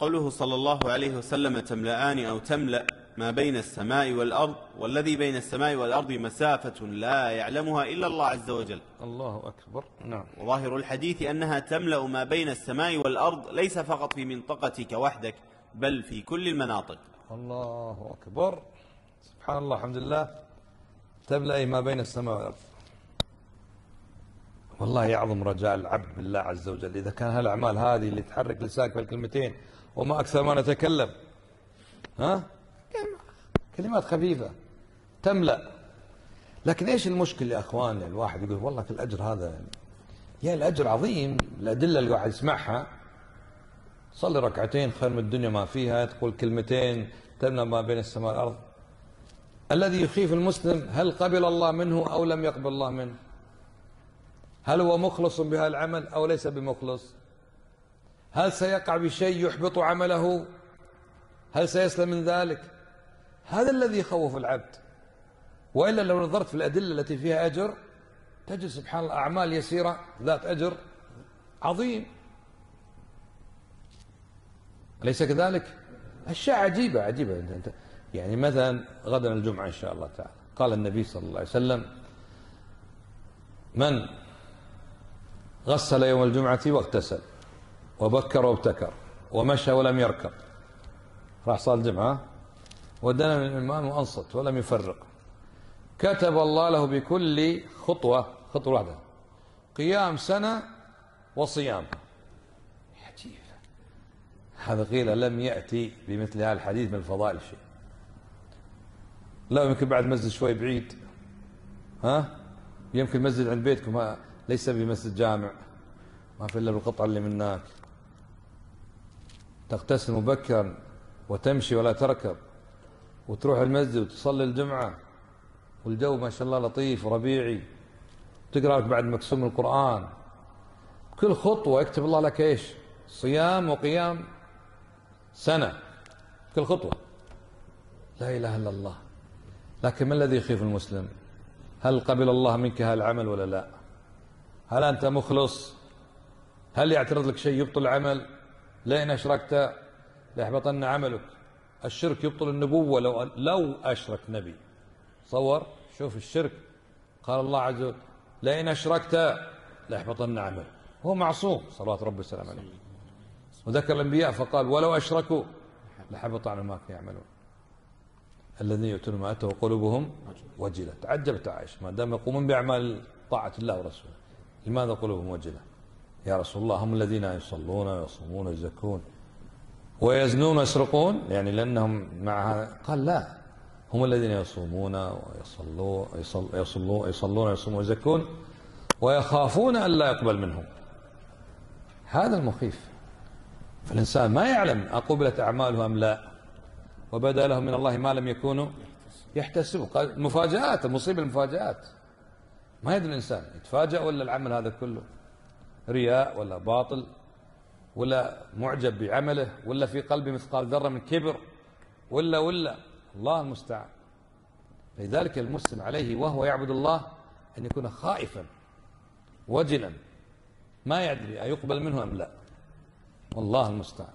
قوله صلى الله عليه وسلم تملأان أو تملأ ما بين السماء والأرض والذي بين السماء والأرض مسافة لا يعلمها إلا الله عز وجل. الله أكبر. نعم. وظاهر الحديث أنها تملأ ما بين السماء والأرض ليس فقط في منطقتك وحدك بل في كل المناطق. الله أكبر. سبحان الله الحمد لله. تملأ ما بين السماء والأرض. والله يعظم رجاء العبد بالله عز وجل. إذا كان هالأعمال هذه اللي تحرك لسانك بالكلمتين وما أكثر ما نتكلم ها؟ كلمات خفيفة تملأ. لكن إيش المشكلة يا أخوان؟ الواحد يقول والله في الأجر هذا يا الأجر عظيم. الأدلة اللي الواحد يسمعها صلي ركعتين خير من الدنيا ما فيها تقول كلمتين تمنى ما بين السماء والأرض. الذي يخيف المسلم هل قبل الله منه أو لم يقبل الله منه؟ هل هو مخلص بهذا العمل أو ليس بمخلص؟ هل سيقع بشيء يحبط عمله؟ هل سيسلم من ذلك؟ هذا الذي يخوف العبد. وإلا لو نظرت في الأدلة التي فيها أجر تجد سبحان الله أعمال يسيرة ذات أجر عظيم. أليس كذلك؟ أشياء عجيبة عجيبة. أنت يعني مثلا غدا الجمعة إن شاء الله تعالى. قال النبي صلى الله عليه وسلم من غسل يوم الجمعة واغتسل وبكر وابتكر ومشى ولم يركب. راح صلى الجمعة ودنا من الإمام وأنصت ولم يفرق. كتب الله له بكل خطوة خطوة واحدة. قيام سنة وصيام. عجيب هذا قيل لم يأتي بمثل هذا الحديث من الفضائل شيء. لا يمكن بعد مسجد شوي بعيد. ها؟ يمكن مسجد عند بيتكم ليس بمسجد جامع. ما في إلا بالقطعه اللي منك تغتسل مبكرا وتمشي ولا تركب وتروح المسجد وتصلي الجمعة. والجو ما شاء الله لطيف وربيعي. تقرأ لك بعد مكسوم القرآن. كل خطوة يكتب الله لك إيش؟ صيام وقيام سنة. كل خطوة. لا إله إلا الله. لكن ما الذي يخيف المسلم؟ هل قبل الله منك هذا العمل ولا لا؟ هل أنت مخلص؟ هل يعترض لك شيء يبطل العمل لئن أشركت ليحبطن عملك. الشرك يبطل النبوة لو لو أشرك نبي. صور؟ شوف الشرك. قال الله عز وجل لئن أشركت ليحبطن عملك. هو معصوم. صلوات ربي وسلامه عليه. وذكر الأنبياء فقال ولو أشركوا لحبط عنهم ما كانوا يعملون. الذين يؤتون ما أتوا وقلوبهم وجلة. تعجبت عائشة. ما دام يقومون بأعمال طاعة الله ورسوله. لماذا قلوبهم وجله يا رسول الله هم الذين يصلون ويصومون ويزكون ويزنون ويسرقون؟ يعني لأنهم مع قال لا. هم الذين يصومون ويصلون يصلون يصلون ويصومون ويزكون ويخافون أن لا يقبل منهم. هذا المخيف. فالإنسان ما يعلم أقبلت أعماله أم لا. وبدأ لهم من الله ما لم يكونوا يحتسبوا مفاجآت المصيبة المفاجآت. ما يدري الإنسان يتفاجأ ولا العمل هذا كله؟ رياء ولا باطل ولا معجب بعمله ولا في قلبه مثقال ذرة من كبر ولا ولا. الله المستعان. لذلك المسلم عليه وهو يعبد الله أن يكون خائفا وجلا. ما يدري أيقبل منه أم لا. والله المستعان.